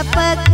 apa